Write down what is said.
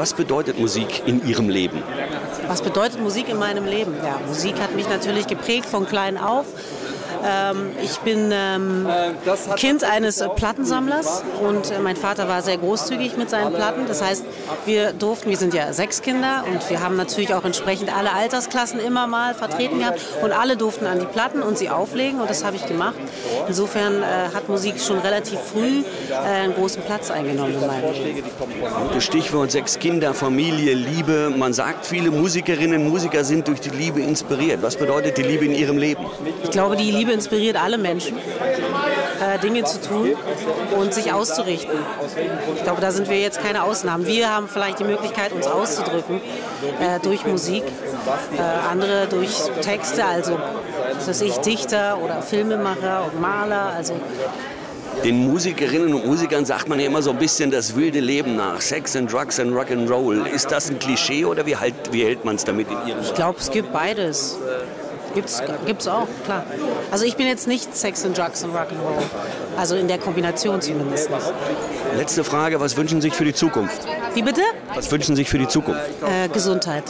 Was bedeutet Musik in Ihrem Leben? Was bedeutet Musik in meinem Leben? Ja, Musik hat mich natürlich geprägt von klein auf. Ähm, ich bin ähm, Kind eines Plattensammlers und äh, mein Vater war sehr großzügig mit seinen Platten. Das heißt, wir durften, wir sind ja sechs Kinder und wir haben natürlich auch entsprechend alle Altersklassen immer mal vertreten gehabt und alle durften an die Platten und sie auflegen und das habe ich gemacht. Insofern äh, hat Musik schon relativ früh äh, einen großen Platz eingenommen in meinem Leben. Gutes Stichwort sechs Kinder, Familie, Liebe. Man sagt, viele Musikerinnen und Musiker sind durch die Liebe inspiriert. Was bedeutet die Liebe in Ihrem Leben? Ich glaube, die Liebe inspiriert alle Menschen, äh, Dinge zu tun und sich auszurichten. Ich glaube, da sind wir jetzt keine Ausnahmen. Wir haben vielleicht die Möglichkeit, uns auszudrücken äh, durch Musik, äh, andere durch Texte, also was weiß ich, Dichter oder Filmemacher und Maler. Also Den Musikerinnen und Musikern sagt man ja immer so ein bisschen das wilde Leben nach. Sex and Drugs and Rock'n'Roll. Ist das ein Klischee oder wie, halt, wie hält man es damit in Ihrem ich glaube, es gibt beides. Gibt's, gibt's auch, klar. Also ich bin jetzt nicht Sex and Drugs and Rock'n'Roll. Also in der Kombination zumindest nicht. Letzte Frage, was wünschen Sie sich für die Zukunft? Wie bitte? Was wünschen Sie sich für die Zukunft? Äh, Gesundheit.